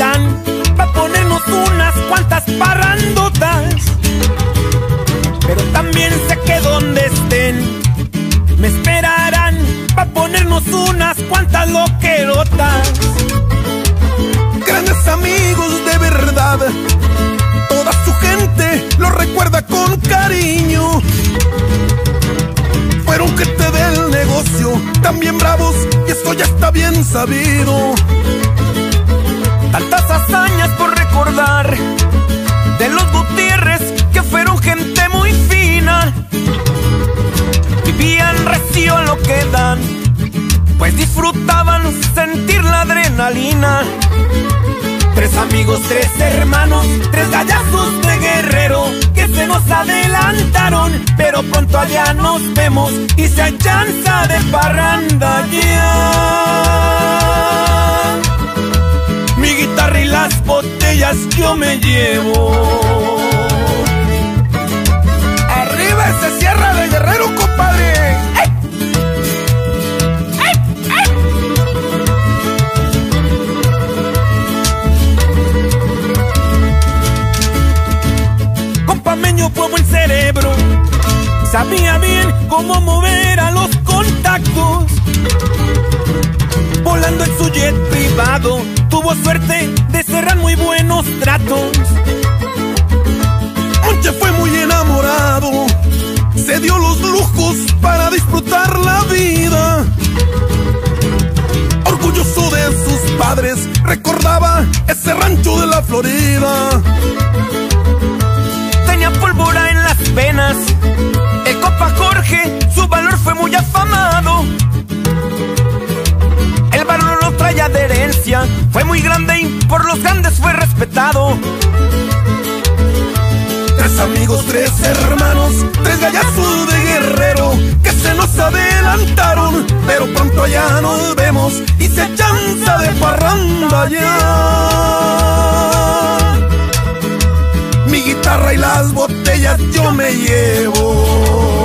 Mazatlán Pa' ponernos unas cuantas parrandotas. Pero también sé que donde estén Me esperarán Pa' ponernos unas cuantas loquerotas. Grandes amigos de verdad Toda su gente lo recuerda con cariño. Fueron gente del negocio, también bravos, y esto ya está bien sabido. Tantas hazañas por recordar de los Gutiérrez que fueron gente muy fina. Vivían recio lo que dan, pues disfrutaban sentir la adrenalina. Tres amigos, tres hermanos, tres gallazos de guerrero que se nos adelantaron, pero pronto allá nos vemos y se hay chanza de parranda. Yo me llevo. Arriba ese cierra de guerrero, compadre. Compameño fue buen cerebro, sabía bien cómo mover a los contactos. Volando en su jet privado, tuvo suerte tratos. Monche fue muy enamorado, se dio los lujos para disfrutar la vida. Orgulloso de sus padres, recordaba ese rancho de la Florida. Fue muy grande y por los grandes fue respetado. Tres amigos, tres hermanos, tres gallazos de guerrero que se nos adelantaron, pero pronto ya nos vemos y se chanza de parranda ya. Mi guitarra y las botellas yo me llevo.